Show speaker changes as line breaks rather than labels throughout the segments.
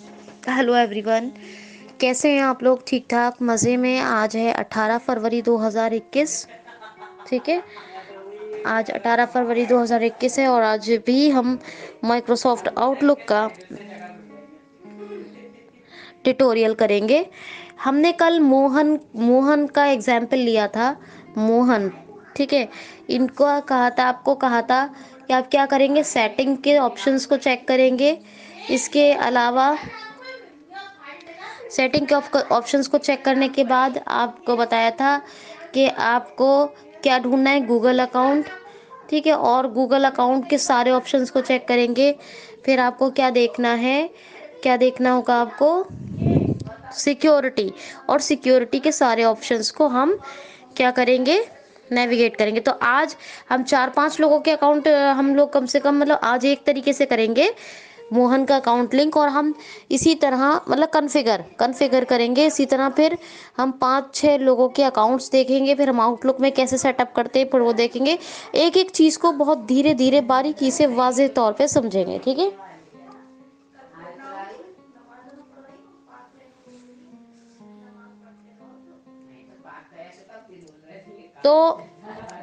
Hello everyone कैसे हैं आप लोग? ठीक ठाक मज़े में आज है 18 फरवरी 2021 ठीक है? आज 18 फरवरी 2021 है और आज भी हम माइक्रोसॉफ्ट आउटलुक का ट्यूटोरियल करेंगे। हमने कल मोहन मोहन का एग्ज़ाम्पल लिया था। मोहन। ठीक है? इनको कहा था आपको कहा था कि आप क्या करेंगे? सेटिंग के ऑप्शंस को चेक करेंगे। इसके अलावा सेटिंग के ऑप्शंस को चेक करने के बाद आपको बताया था कि आपको क्या ढूंढना है? गूगल अकाउंट ठीक है? और गूगल अकाउंट के सारे ऑप्शंस को चेक करेंगे। फिर आपको क्या देखना है? क्या देखना होगा आपको? सिक्योरिटी और सिक्योरिटी के सारे ऑप्शंस को हम क्या करेंगे? नेविगेट करेंगे। तो आज हम चार पाँच लोगों के अकाउंट हम लोग कम से कम मतलब आज एक तरीके से करेंगे। मोहन का अकाउंट लिंक और हम इसी तरह मतलब कन्फिगर कन्फिगर करेंगे। इसी तरह फिर हम पाँच छः लोगों के अकाउंट्स देखेंगे। फिर हम आउटलुक में कैसे सेटअप करते हैं फिर वो देखेंगे। एक एक चीज़ को बहुत धीरे धीरे बारीकी से वाज तौर पे समझेंगे, ठीक है? तो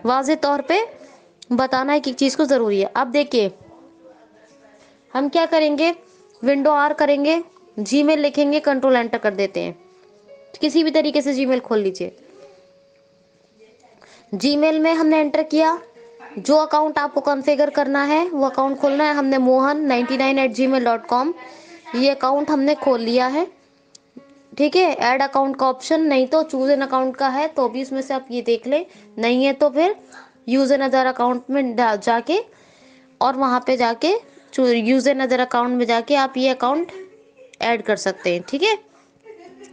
वाज तौर पे बताना एक एक चीज़ को ज़रूरी है। अब देखिए, हम क्या करेंगे? विंडो आर करेंगे जीमेल लिखेंगे कंट्रोल एंटर कर देते हैं। किसी भी तरीके से जीमेल खोल लीजिए। जीमेल में हमने एंटर किया। जो अकाउंट आपको कॉन्फ़िगर करना है, वो अकाउंट खोलना है। हमने Mohan ninety nine at Gmail dot com ये अकाउंट हमने खोल लिया है। ठीक है ऐड अकाउंट का ऑप्शन नहीं तो चूज़ एन अकाउंट का है तो भी इसमें से आप ये देख लें। नहीं है तो फिर यूज़ एन अदर अकाउंट में जाके और वहाँ पे जाके यूज़र अदर अकाउंट में जाके आप ये अकाउंट ऐड कर सकते हैं, ठीक है?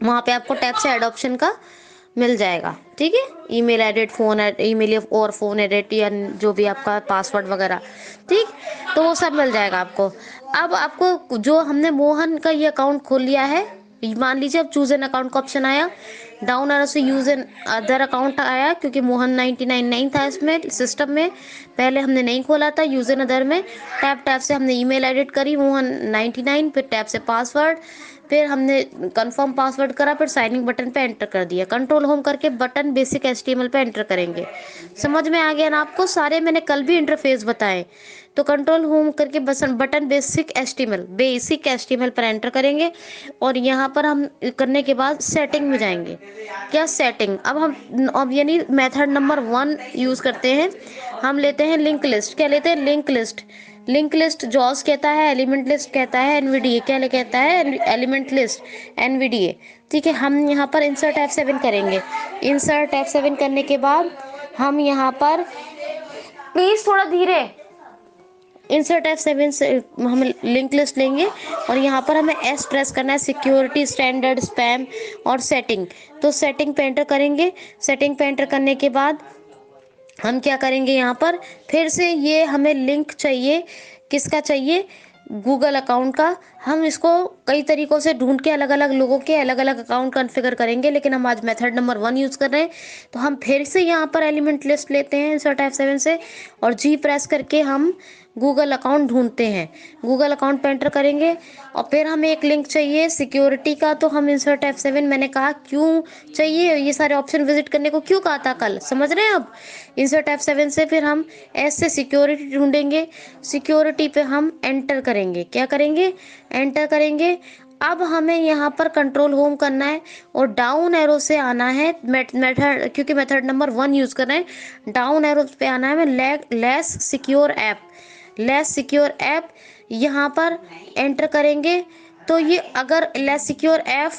वहाँ पे आपको टैप से ऐड ऑप्शन का मिल जाएगा, ठीक है? ईमेल एडिट फ़ोन ईमेल और फ़ोन एडिट या जो भी आपका पासवर्ड वगैरह, ठीक? तो वो सब मिल जाएगा आपको। अब आपको जो हमने मोहन का ये अकाउंट खोल लिया है मान लीजिए अब चूज़ एन अकाउंट का ऑप्शन आया। डाउन एरो से यूज़ एन अदर अकाउंट आया क्योंकि मोहन नाइनटी नाइन नहीं था इसमें सिस्टम में। पहले हमने नहीं खोला था यूज़ एन अदर में। टैप टैप से हमने ईमेल एडिट करी, मोहन नाइनटी नाइन, फिर टैप से पासवर्ड फिर हमने कंफर्म पासवर्ड करा, फिर साइनिंग बटन पे एंटर कर दिया। कंट्रोल होम करके बटन बेसिक एस पे एंटर करेंगे। समझ में आ गया ना आपको? सारे मैंने कल भी इंटरफेस बताए। तो कंट्रोल होम करके बसन button basics basics पर एंटर करेंगे और यहाँ पर हम करने के बाद सेटिंग में जाएँगे। क्या सेटिंग अब हम, अब यानी मेथड नंबर वन यूज़ करते हैं। हम लेते हैं लिंक लिस्ट क्या लेते हैं? लिंक लिस्ट लिंक लिस्ट जॉस कहता है एलिमेंट लिस्ट कहता है एनवीडीए क्या ले, कहता है? एलिमेंट लिस्ट एनवीडीए ठीक है, हम यहाँ पर इंसर्ट एफ़ सेवन करेंगे। इंसर्ट एफ़ सेवन करने के बाद हम यहाँ पर प्लीज़ थोड़ा धीरे। इंसर्ट एफ़ सेवन से, हम लिंक लिस्ट लेंगे और यहाँ पर हमें एस प्रेस करना है सिक्योरिटी स्टैंडर्ड स्पैम और सेटिंग तो सेटिंग पे एंटर करेंगे। सेटिंग पे एंटर करने के बाद हम क्या करेंगे यहाँ पर? फिर से ये हमें लिंक चाहिए। किसका चाहिए? गूगल अकाउंट का। हम इसको कई तरीकों से ढूंढ के अलग अलग लोगों के अलग अलग अकाउंट कॉन्फ़िगर करेंगे, लेकिन हम आज मेथड नंबर वन यूज़ कर रहे हैं। तो हम फिर से यहाँ पर एलिमेंट लिस्ट लेते हैं इंसर्ट एफ़ सेवन से, और जी प्रेस करके हम गूगल अकाउंट ढूंढते हैं। गूगल अकाउंट पर एंटर करेंगे, और फिर हमें एक लिंक चाहिए सिक्योरिटी का। तो हम इंसर्ट एफ़ सेवन मैंने कहा, क्यों चाहिए? ये सारे ऑप्शन विज़िट करने को क्यों कहा था कल? समझ रहे हैं अब इंसर्ट एफ़ सेवन से फिर हम एस से सिक्योरिटी ढूंढेंगे। सिक्योरिटी पे हम एंटर करेंगे। क्या करेंगे? एंटर करेंगे। अब हमें यहाँ पर कंट्रोल होम करना है और डाउन एरो से आना है। मेथड क्योंकि मेथड नंबर वन यूज़ कर रहे हैं। डाउन एरो पे आना है मैं less secure app less secure app यहाँ पर एंटर करेंगे। तो ये अगर लेस सिक्योर ऐप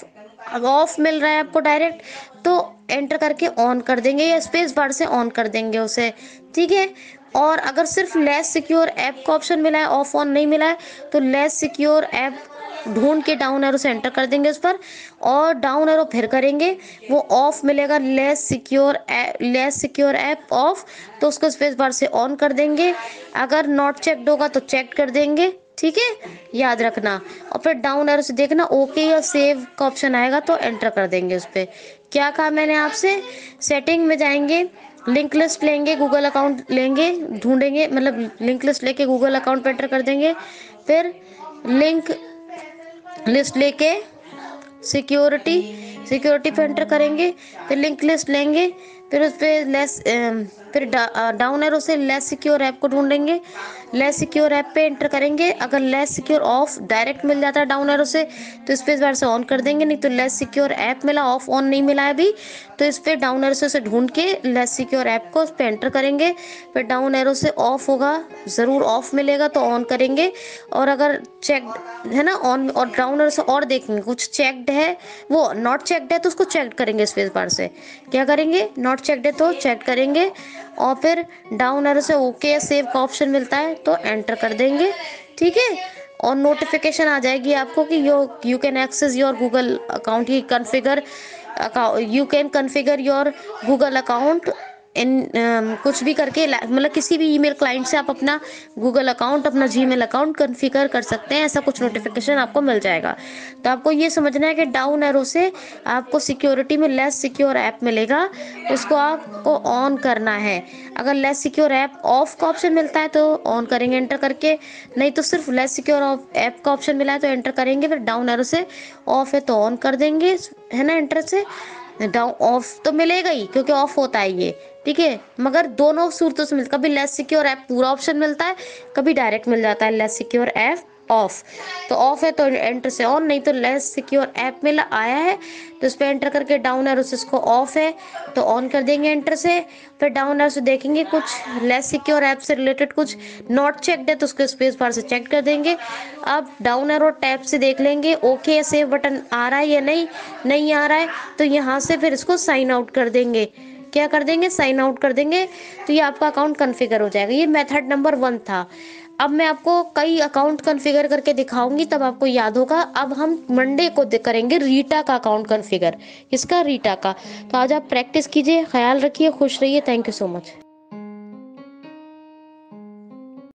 ऑफ़ मिल रहा है आपको डायरेक्ट तो एंटर करके ऑन कर देंगे या स्पेस बार से ऑन कर देंगे उसे। ठीक है? और अगर सिर्फ़ लेस सिक्योर ऐप का ऑप्शन मिला है ऑफ़ ऑन नहीं मिला है तो लेस सिक्योर ऐप ढूंढ के डाउन एरो से एंटर कर देंगे उस पर और डाउन एरो फिर करेंगे, वो ऑफ़ मिलेगा less secure less secure app off तो उसको स्पेस बार से ऑन कर देंगे। अगर नॉट चेकड होगा तो चेक कर देंगे, ठीक है? याद रखना। और फिर डाउन एरो से देखना ओके या सेव का ऑप्शन आएगा तो एंटर कर देंगे उस पर क्या कहा मैंने आपसे? सेटिंग में जाएँगे। लिंक लिस्ट लेंगे, गूगल अकाउंट लेंगे, ढूंढेंगे मतलब लिंक लिस्ट लेके गूगल अकाउंट पे एंटर कर देंगे। फिर लिंक लिस्ट लेके सिक्योरिटी सिक्योरिटी पे एंटर करेंगे, फिर लिंक लिस्ट लेंगे, फिर उस पर लेस फिर डाउन एरो से लेस सिक्योर ऐप को ढूंढेंगे। लेस सिक्योर ऐप पे एंटर करेंगे। अगर लेस सिक्योर ऑफ़ डायरेक्ट मिल जाता है डाउन एरो से तो इस पर इस बार से ऑन कर देंगे, नहीं तो लेस सिक्योर ऐप मिला ऑफ़ ऑन नहीं मिला अभी। तो इस पर डाउन एरो से उसे ढूंढ के लेस सिक्योर ऐप को उस पर एंटर करेंगे। फिर डाउन एरो से ऑफ़ होगा, ज़रूर ऑफ़ मिलेगा तो ऑन करेंगे। और अगर चेक है ना ऑन और डाउन एरो से और देखेंगे, कुछ चेकड है, वो नॉट चेकड है तो उसको चेक करेंगे स्पेस बार से। क्या करेंगे? नॉट चेकड है तो चेक करेंगे और फिर डाउन एरो से ओके या सेव का ऑप्शन मिलता है तो एंटर कर देंगे। ठीक है? और नोटिफिकेशन आ जाएगी आपको कि you you can access your Google account he configure you can configure your Google account in um, कुछ भी करके मतलब किसी भी ईमेल क्लाइंट से आप अपना गूगल अकाउंट अपना जीमेल अकाउंट कन्फिगर कर सकते हैं ऐसा कुछ नोटिफिकेशन आपको मिल जाएगा। तो आपको ये समझना है कि डाउन एरो से आपको सिक्योरिटी में लेस सिक्योर ऐप मिलेगा उसको आपको ऑन करना है। अगर लेस सिक्योर ऐप ऑफ़ का ऑप्शन मिलता है तो ऑन करेंगे एंटर करके। नहीं तो सिर्फ़ लेस सिक्योर ऐप का ऑप्शन मिला है तो एंटर करेंगे फिर डाउन एरो से ऑफ़ है तो ऑन कर देंगे है ना एंटर से। डाउन ऑफ़ तो मिलेगा ही क्योंकि ऑफ़ होता है ये। ठीक है? मगर दोनों सूरतों से मिलता। कभी लेस सिक्योर ऐप पूरा ऑप्शन मिलता है, कभी डायरेक्ट मिल जाता है लेस सिक्योर ऐप ऑफ़ तो ऑफ़ है तो एंटर से ऑन नहीं तो लेस सिक्योर ऐप में आया है तो उस पर एंटर करके डाउन एरो से इसको ऑफ़ है तो ऑन कर देंगे एंटर से। फिर डाउन एरो से देखेंगे कुछ लेस सिक्योर ऐप से रिलेटेड कुछ नॉट चेकड है तो उसको स्पेस बार से चेक कर देंगे। अब डाउन एरो टैप से देख लेंगे ओके या सेव बटन आ रहा है या नहीं? नहीं आ रहा है तो यहाँ से फिर इसको साइन आउट कर देंगे। क्या कर देंगे? साइन आउट कर देंगे तो ये आपका अकाउंट कन्फिगर हो जाएगा। ये मेथड नंबर वन था। अब मैं आपको कई अकाउंट कन्फिगर करके दिखाऊँगी, तब आपको याद होगा। अब हम मंडे को करेंगे रीटा का अकाउंट कन्फिगर इसका रीटा का। तो आज आप प्रैक्टिस कीजिए, ख्याल रखिए, खुश रहिए। Thank you so much